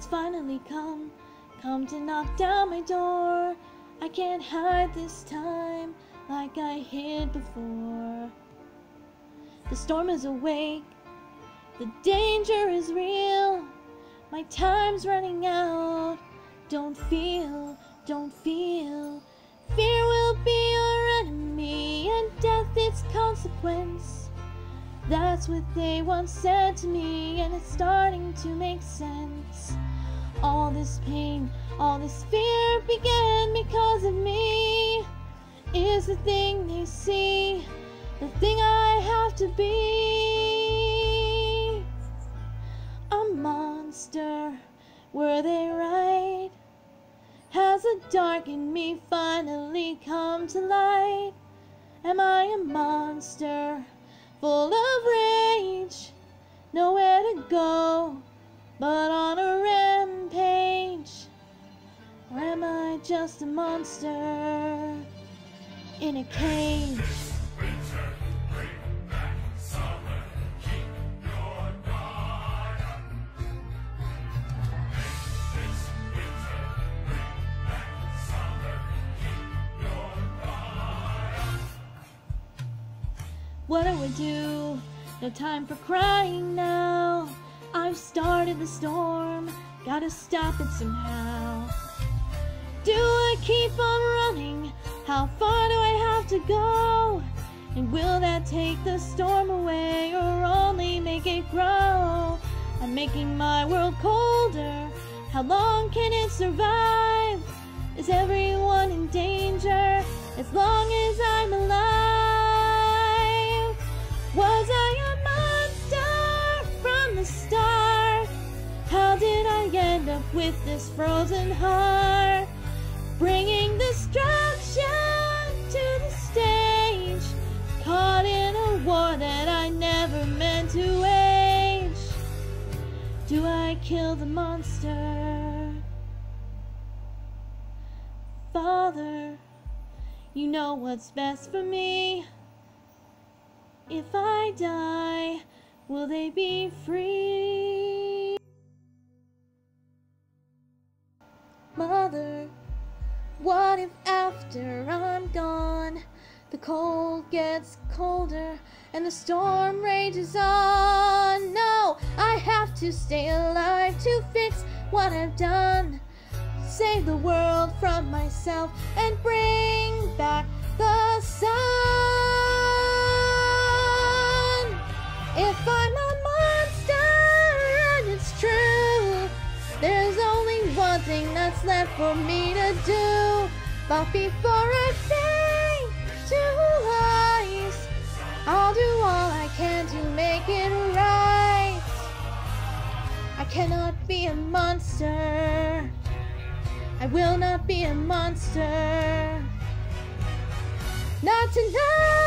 It's finally come, come to knock down my door. I can't hide this time like I hid before. The storm is awake, the danger is real. My time's running out. Don't feel, don't feel. Fear will be your enemy, and death its consequence. That's what they once said to me, and it's starting to make sense. All this pain, all this fear began because of me. Is the thing they see, the thing I have to be. A monster, were they right? Has the dark in me finally come to light? Am I a monster? Full of rage, nowhere to go but on a rampage? Or am I just a monster in a cage? What do I do? No time for crying now. I've started the storm, gotta stop it somehow. Do I keep on running? How far do I have to go? And will that take the storm away or only make it grow? I'm making my world colder. How long can it survive? Is everyone in danger as long as I'm start? How did I end up with this frozen heart? Bringing destruction to the stage. Caught in a war that I never meant to wage. Do I kill the monster? Father, you know what's best for me. If I die, will they be free? Mother, what if after I'm gone, the cold gets colder and the storm rages on? No, I have to stay alive to fix what I've done. Save the world from myself and bring back for me to do. But before I fade to ice, I'll do all I can to make it right. I cannot be a monster. I will not be a monster. Not tonight.